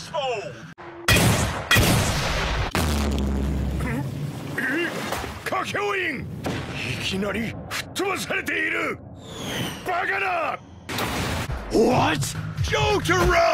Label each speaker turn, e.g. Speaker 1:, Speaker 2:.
Speaker 1: useful! Kakyoin! いきなり吹っ飛ばされているバカな What?
Speaker 2: Joker!